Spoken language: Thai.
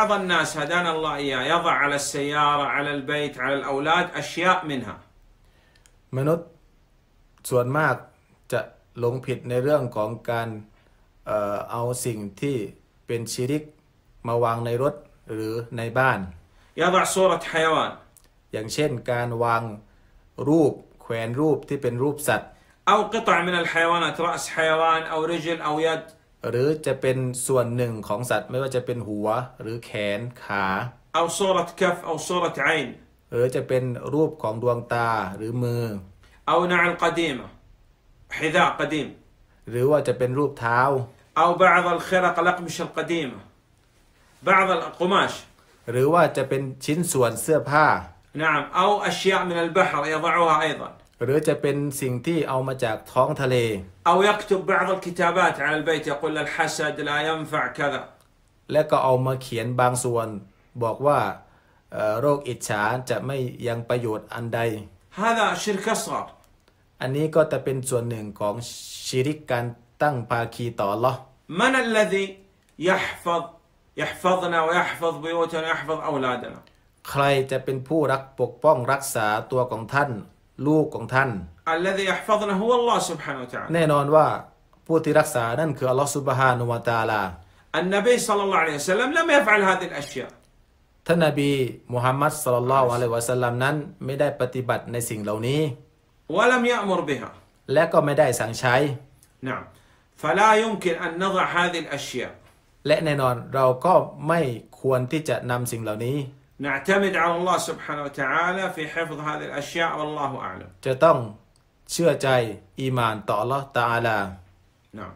بعض الناس هدانا الله إياه يضع على السيارة على البيت على الأولاد أشياء منها มนุษย์ส่วนมากจะหลงผิดในเรื่องของการเอ่อเอาสิ่งที่เป็นชิริกมาวางในรถหรือในบ้าน يضع صورة حيوان อย่างเช่นการวางรูปแขวนรูปที่เป็นรูปสัตว์ أو قطع من الحيوانات رأس حيوان أو رجل أو يد หรือจะเป็นส่วนหนึ่งของสัตว์ ไม่ว่าจะเป็นหัวหรือแขนขา أو صورة كف أو صورة عين หรือจะเป็นรูปของดวงตาหรือมือ أو نعل قديمة حذاء قديم หรือว่าจะเป็นรูปเท้า أو بعض الخرق الأقمشة القديمة بعض القماش หรือว่าจะเป็นชิ้นส่วนเสื้อผ้า نعم أو أشياء من البحر يضعها أيضا หรือจะเป็นสิ่งที่เอามาจากท้องทะเล أو يكتب بعض الكتابات على البيت يقول الحسد لا ينفع كذا และก็เอามาเขียนบางส่วน บอกว่าเอ่อโรคอิจฉาจะไม่ยังประโยชน์อันใด هذا شرك أصغر อันนี้ก็จะเป็นส่วนหนึ่งของชิริกการตั้งภาคีต่อ Allah من الذي يحفظ يحفظنا ويحفظ بيوتنا ويحفظ أولادنا ใครจะเป็นผู้รักปกป้องรักษาตัวของท่าน ลูกของท่าน الذي يحفظنا هو الله سبحانه وتعالى แน่นอนว่าผู้ที่รักษานั่นคืออัลลอฮฺซุบฮานุวะตะอาลา النبي صلى الله عليه وسلم لم يفعل هذه الأشياء ท่านนบีมุฮัมมัดสลลัลลอฮุอะลัยฮิวะสัลลัมนั้นไม่ได้ปฏิบัติในสิ่งเหล่านี้ ولم يأمر بها และก็ไม่ได้สั่งใช้ نعم فلا يمكن أن نضع هذه الأشياء และแน่นอนเราก็ไม่ควรที่จะนำสิ่งเหล่านี้ نعتمد على الله سبحانه وتعالى في حفظ هذه الأشياء والله أعلم จะต้องเชื่อใจอีหมานต่ออัลลอฮ์ตะอาลา نعم